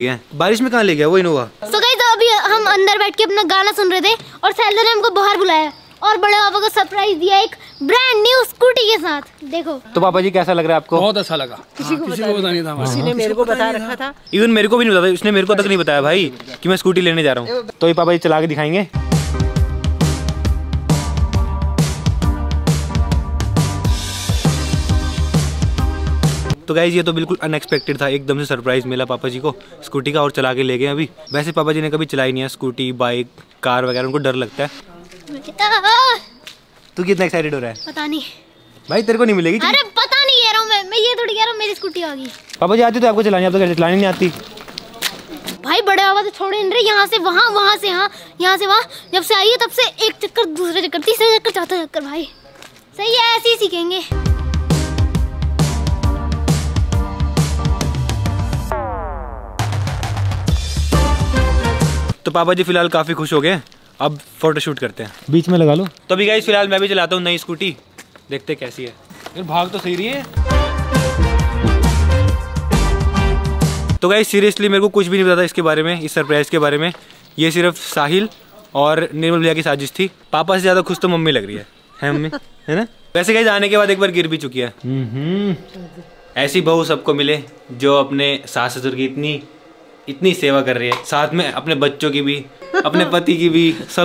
गया बारिश में कहाँ ले गया वो इनोवा? तो गई तो अभी हम अंदर बैठ के अपना गाना सुन रहे थे और सैलो ने हमको बाहर बुलाया और बड़े पापा को सरप्राइज़ दिया एक ब्रांड न्यू स्कूटी के साथ। देखो। तो पापा जी कैसा लग रहा है आपको? बहुत अच्छा लगा। किसी को पता नहीं था किसी ने मेरे को बता रखा था। इवन मेरे को भी नहीं बताया उसने मेरे को तक नहीं बताया भाई कि मैं स्कूटी लेने जा रहा हूँ। तो ये पापा जी चला के दिखाएँगे। तो गाइज़ ये तो बिल्कुल अनएक्सपेक्टेड था। एकदम से सरप्राइज़ मिला पापा जी को। स्कूटी का और चला के ले गए अभी। वैसे पापा जी ने कभी चलाई नहीं है। स्कूटी बाइक कार वगैरह उनको डर लगता है। तू कितना एक्साइटेड हो रहा है? पता नहीं। भाई तेरे को नहीं मिलेगी अरे पता नहीं कह रहा हूँ मैं। मैं ये थोड़ी कह रहा हूँ मेरी स्कूटी आ गई। पापा जी आती तो आपको चलानी आप तो घर चलानी नहीं आती। भाई बड़े बाबा तो छोड़े नहीं रहे। यहाँ से वहाँ वहाँ से यहाँ यहाँ से वहाँ। जब से आई है तब से एक चक्कर दूसरे चक्कर तीसरे चक्कर चौथा चक्कर भाई। सही है ऐसे ही सीखेंगे। तो पापा जी फ़िलहाल काफ़ी खुश हो गए। अब फ़ोटो शूट करते हैं। बीच में लगा लो। तो अभी गाइस फ़िलहाल मैं भी चलाता हूँ नई स्कूटी देखते कैसी है। यार भाग तो सही रही है। तो गाइस सीरियसली मेरे को कुछ भी नहीं पता था इसके बारे में इस सरप्राइज़ के बारे में। ये सिर्फ़ साहिल और निर्मल भैया की साजिश थी। पापा से ज़्यादा खुश तो मम्मी लग रही है। है मम्मी? है ना? वैसे गाइस आने के बाद एक बार गिर भी चुकी है। ऐसी बहू सबको मिले जो अपने सास ससुर की इतनी इतनी सेवा कर रही है। साथ में अपने बच्चों की भी अपने पति की भी सब